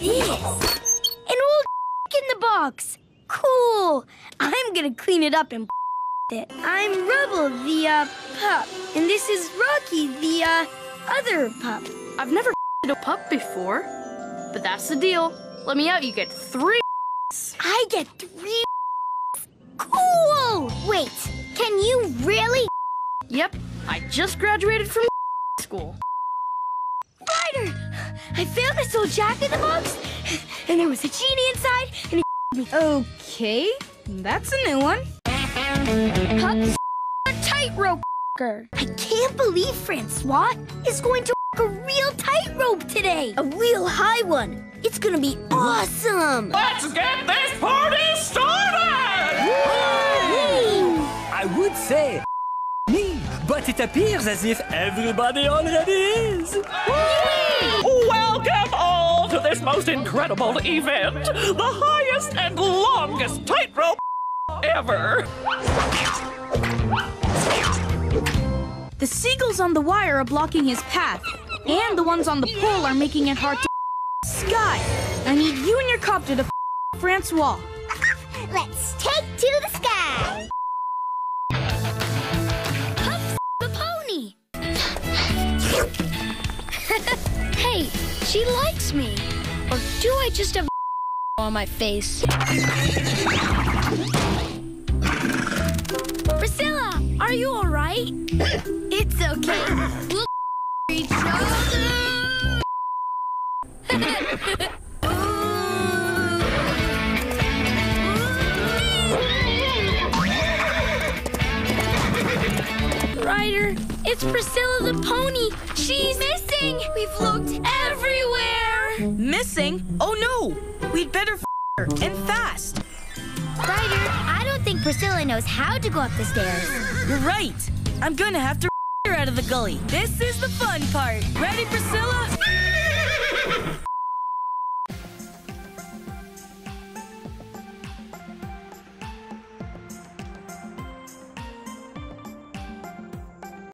this? An old in the box. Cool. I'm gonna clean it up and it. I'm Rubble, the uh, pup, and this is Rocky, the uh, other pup. I've never a pup before, but that's the deal. Let me out, you get three. I get three. Cool. Wait, can you really? Yep, I just graduated from school. Ryder, I found this old Jack in the box, and there was a genie inside, and he me. Okay, that's a new one. Pups a tightrope. I can't believe Francois is going to a real tightrope today. A real high one. It's gonna be awesome. Let's get this party started! I would say me, but it appears as if everybody already is. Welcome all to this most incredible event, the highest and longest tightrope ever. The seagulls on the wire are blocking his path, and the ones on the pole are making it hard to Skye, I need you and your copter to Francois. Let's take to the sky. Pups the pony. hey, she likes me. Or do I just have on my face? Priscilla, are you all right? it's okay. We'll each other. Ryder, it's Priscilla the pony. She's missing. We've looked everywhere. Missing? Oh no! We'd better f her, and fast. Ryder, I don't think Priscilla knows how to go up the stairs. You're right. I'm gonna have to her out of the gully. This is the fun part. Ready, Priscilla?